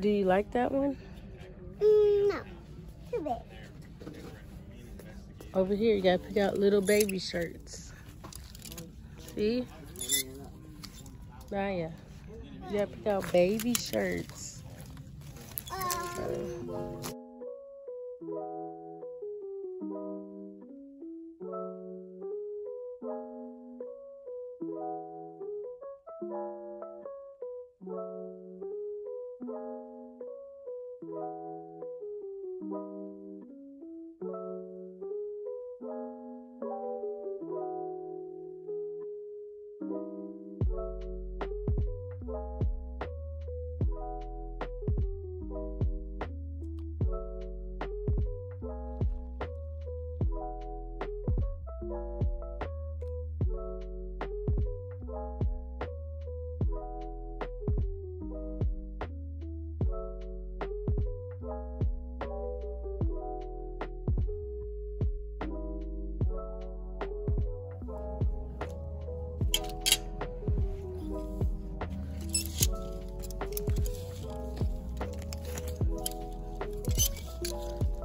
Do you like that one? Mm, no. Too big. Over here, you gotta pick out little baby shirts. See? Naya, you gotta pick out baby shirts. Um,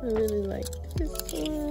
I really like this one.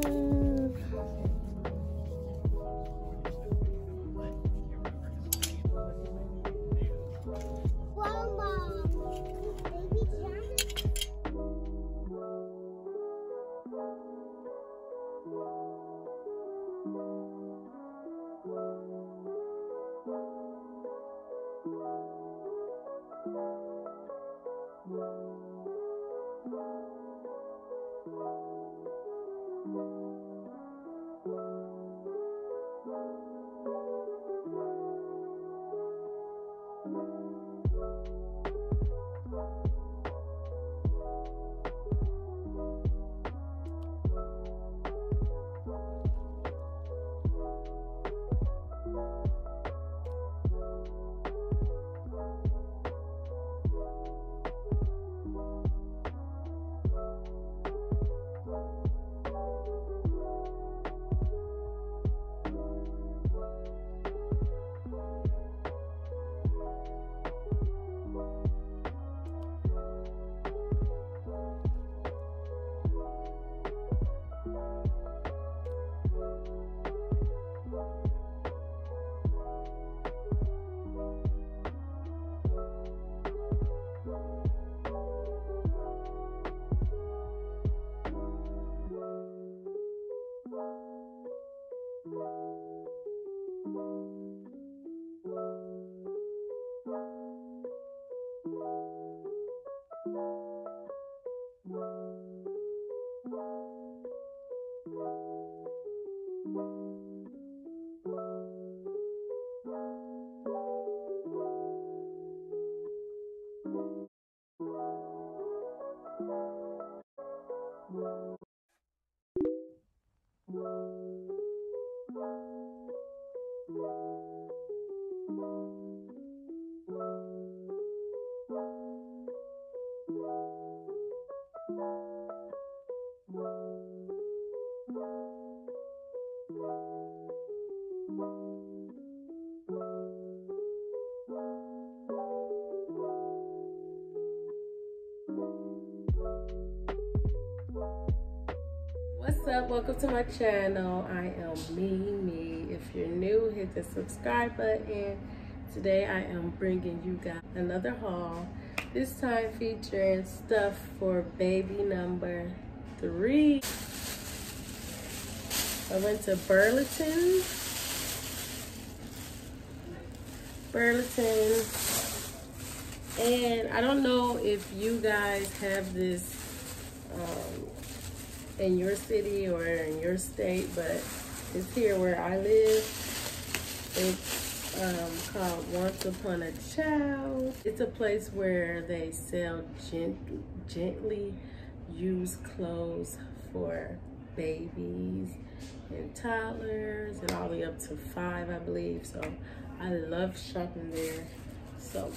What's up? Welcome to my channel. I am Mimi. If you're new, hit the subscribe button. Today I am bringing you guys another haul. This time featuring stuff for baby number three. I went to Burlington. Burlington. And I don't know if you guys have this um, in your city or in your state, but it's here where I live. It's um, called Once Upon a Child. It's a place where they sell gent gently used clothes for babies and toddlers and all the way up to five, I believe. So I love shopping there. So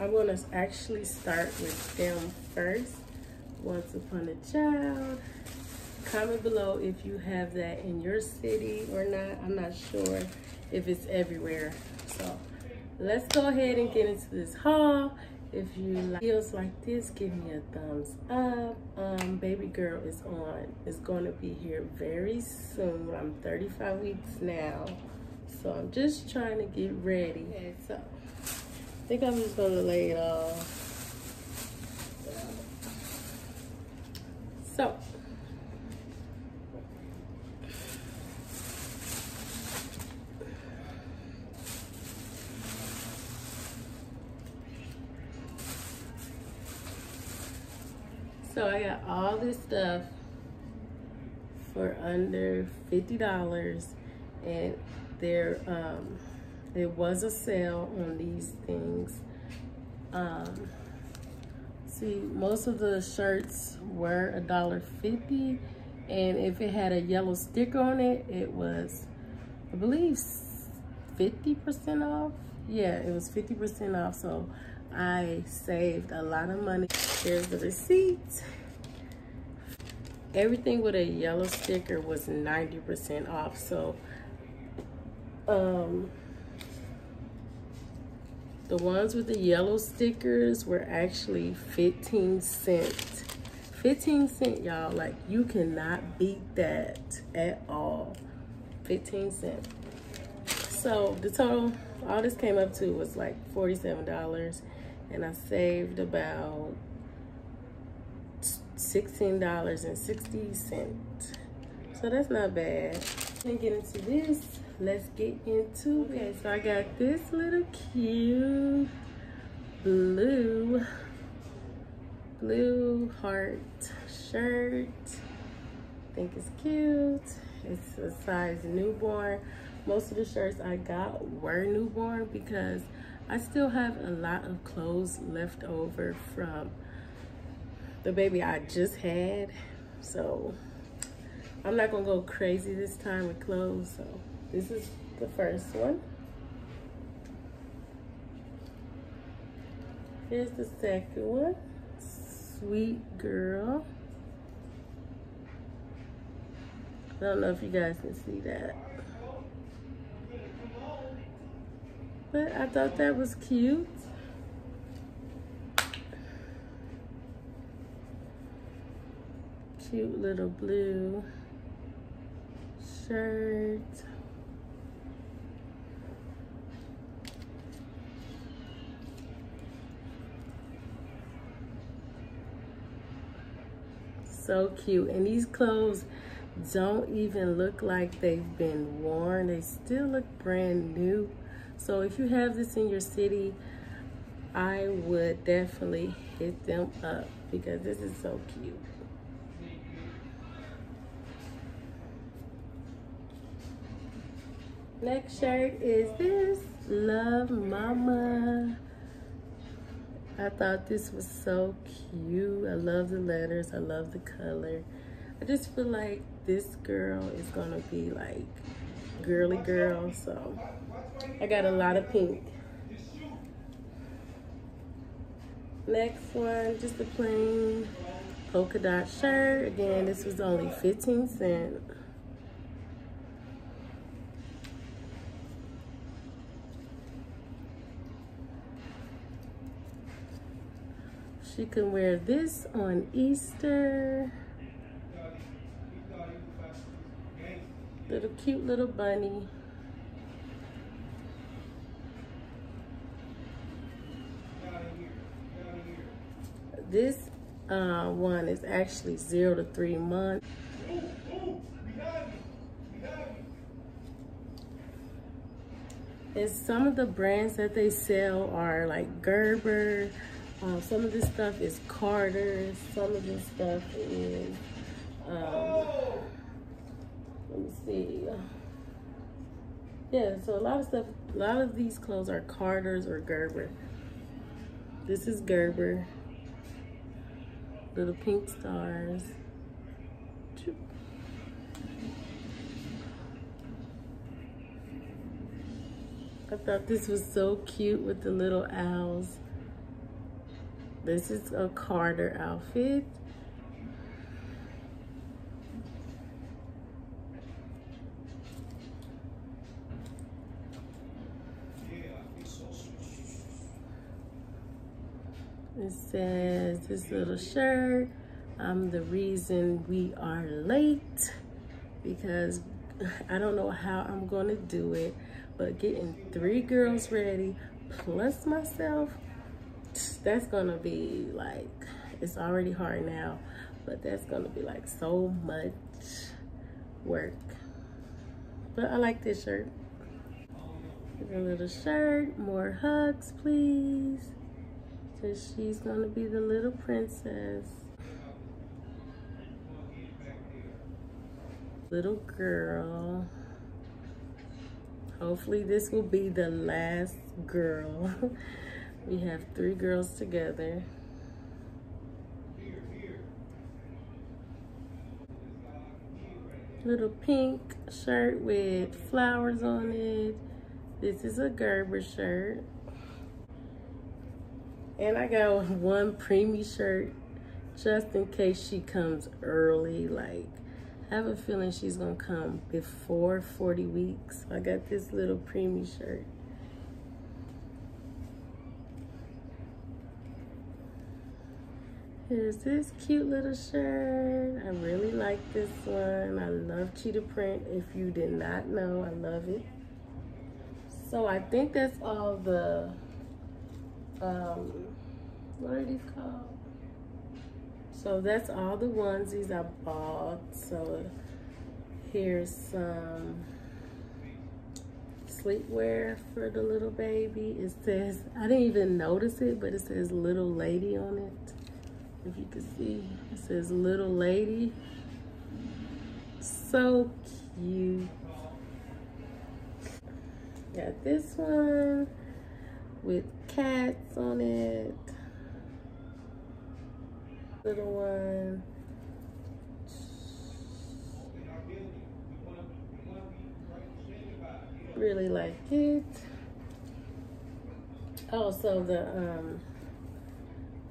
I'm gonna actually start with them first Once Upon a Child. Comment below if you have that in your city or not. I'm not sure if it's everywhere. So let's go ahead and get into this haul. If you like videos like this, give me a thumbs up. Um, baby girl is on. It's going to be here very soon. I'm 35 weeks now. So I'm just trying to get ready. Okay, so I think I'm just going to lay it off. So So I got all this stuff for under $50 and there um it was a sale on these things. Um see most of the shirts were a dollar fifty and if it had a yellow sticker on it it was I believe 50% off yeah it was 50% off so I saved a lot of money. Here's the receipt. Everything with a yellow sticker was 90% off. So, um, the ones with the yellow stickers were actually 15 cents. 15 cent, y'all. Like, you cannot beat that at all. 15 cents. So, the total, all this came up to was like $47 and I saved about $16.60. So that's not bad. Let's get into this. Let's get into it. So I got this little cute blue, blue heart shirt. I think it's cute. It's a size newborn. Most of the shirts I got were newborn because I still have a lot of clothes left over from the baby I just had. So I'm not gonna go crazy this time with clothes. So this is the first one. Here's the second one. Sweet girl. I don't know if you guys can see that. But I thought that was cute. Cute little blue shirt. So cute. And these clothes don't even look like they've been worn. They still look brand new. So if you have this in your city, I would definitely hit them up because this is so cute. Next shirt is this, Love Mama. I thought this was so cute. I love the letters, I love the color. I just feel like this girl is gonna be like girly girl, so I got a lot of pink. Next one, just a plain polka dot shirt. Again, this was only 15 cents. She can wear this on Easter. Little cute little bunny. This uh, one is actually zero to three months. And some of the brands that they sell are like Gerber. Uh, some of this stuff is Carter's. Some of this stuff is, um, let me see. Yeah, so a lot of stuff, a lot of these clothes are Carter's or Gerber. This is Gerber little pink stars. I thought this was so cute with the little owls. This is a Carter outfit. It says this little shirt, I'm the reason we are late because I don't know how I'm gonna do it, but getting three girls ready plus myself that's gonna be like, it's already hard now, but that's gonna be like so much work. But I like this shirt. a little shirt, more hugs, please. Cause she's gonna be the little princess. Little girl. Hopefully this will be the last girl. we have three girls together. Little pink shirt with flowers on it. This is a Gerber shirt. And I got one preemie shirt just in case she comes early. Like, I have a feeling she's gonna come before 40 weeks. I got this little preemie shirt. Here's this cute little shirt. I really like this one. I love cheetah print. If you did not know, I love it. So I think that's all the um, what are these called? So that's all the onesies I bought. So here's some sleepwear for the little baby. It says, I didn't even notice it, but it says little lady on it. If you can see, it says little lady. So cute. Got this one with cats on it. Little one. Really like it. Also, the um,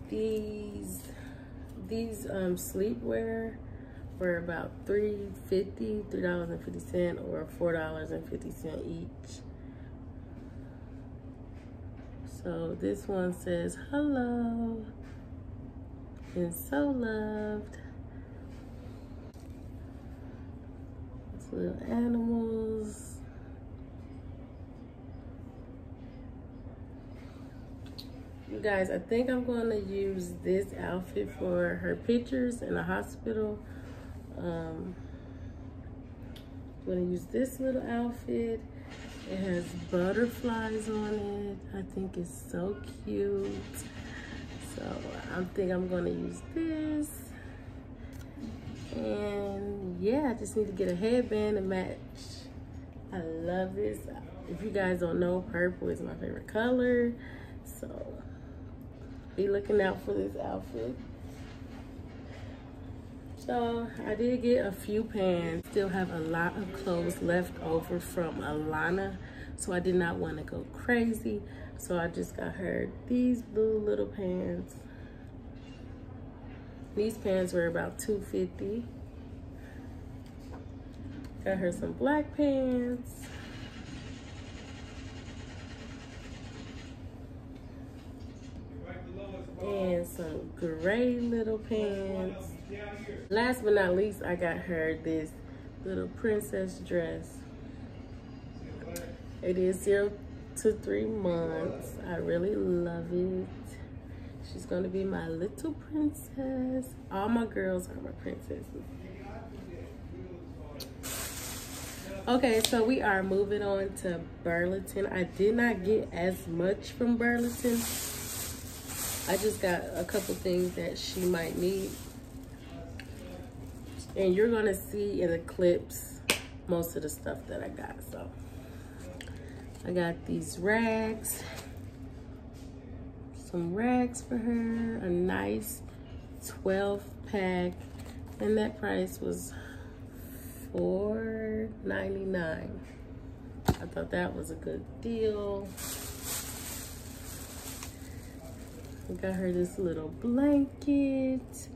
these these um sleepwear were about three fifty, three dollars and fifty or four dollars and fifty cent each. So this one says, hello, and so loved. It's little animals. You guys, I think I'm going to use this outfit for her pictures in the hospital. Um, I'm going to use this little outfit it has butterflies on it. I think it's so cute. So I think I'm gonna use this. And yeah, I just need to get a headband to match. I love this. If you guys don't know, purple is my favorite color. So be looking out for this outfit. So I did get a few pants. Still have a lot of clothes left over from Alana. So I did not want to go crazy. So I just got her these blue little pants. These pants were about 250 Got her some black pants. And some gray little pants. Last but not least, I got her this little princess dress. It is zero to three months. I really love it. She's gonna be my little princess. All my girls are my princesses. Okay, so we are moving on to Burlington. I did not get as much from Burlington. I just got a couple things that she might need and you're gonna see in the clips most of the stuff that I got. So I got these rags, some rags for her, a nice 12 pack, and that price was $4.99. I thought that was a good deal. I got her this little blanket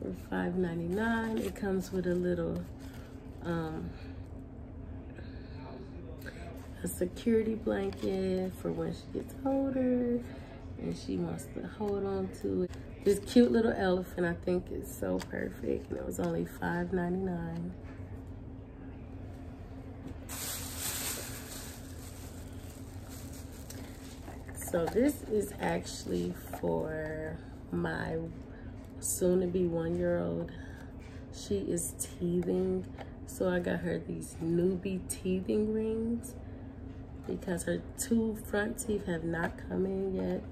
for $5.99. It comes with a little um, a security blanket for when she gets older. and she wants to hold on to it. This cute little elephant, I think is so perfect. And it was only $5.99. So this is actually for my soon-to-be one-year-old. She is teething, so I got her these Nuby teething rings because her two front teeth have not come in yet.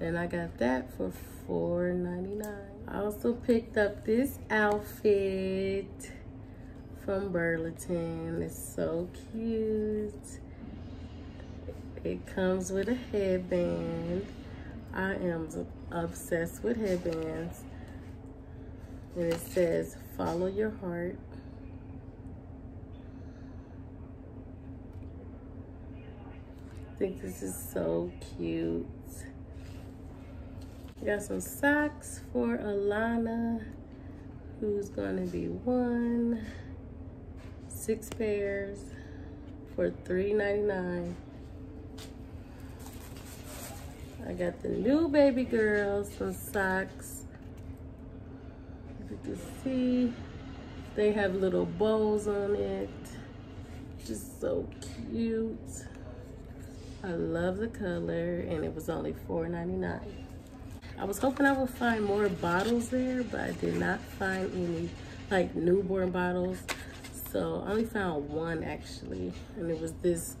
And I got that for $4.99. I also picked up this outfit from Burlington. It's so cute. It comes with a headband. I am obsessed with headbands. And it says, follow your heart. I think this is so cute. Got some socks for Alana, who's gonna be one. Six pairs for $3.99. I got the new baby girls some socks. You can see, they have little bows on it. Just so cute. I love the color and it was only $4.99. I was hoping I would find more bottles there, but I did not find any like newborn bottles. So I only found one actually, and it was this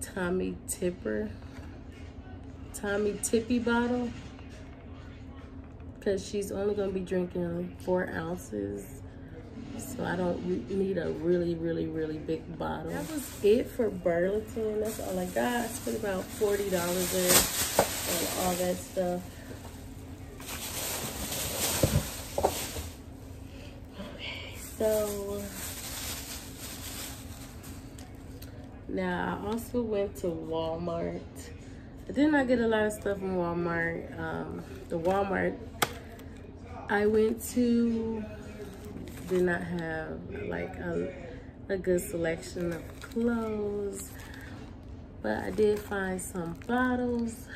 Tommee Tipper Tommee Tippee bottle because she's only going to be drinking four ounces. So I don't need a really, really, really big bottle. That was it for Burlington. That's all I got. I spent about $40 there on all that stuff. Okay, so now I also went to Walmart I did not get a lot of stuff from Walmart. Um, the Walmart I went to did not have like a, a good selection of clothes, but I did find some bottles,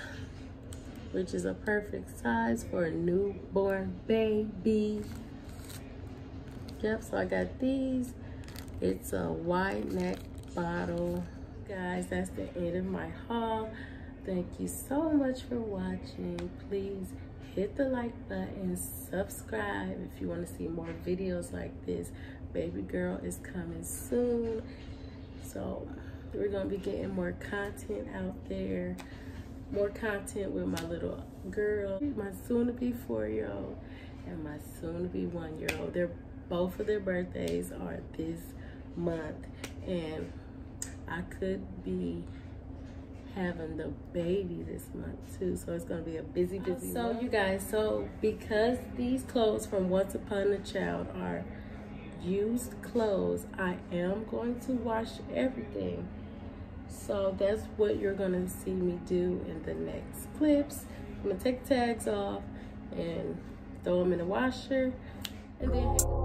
which is a perfect size for a newborn baby. Yep, so I got these. It's a wide neck bottle. Guys, that's the end of my haul. Thank you so much for watching. Please hit the like button, subscribe if you want to see more videos like this. Baby girl is coming soon. So we're going to be getting more content out there. More content with my little girl, my soon-to-be four-year-old, and my soon-to-be one-year-old. They're both of their birthdays are this month, and I could be having the baby this month too so it's gonna be a busy busy so month. you guys so because these clothes from once upon a child are used clothes i am going to wash everything. So that's what you're gonna see me do in the next clips. I'm gonna take tags off and throw them in the washer and then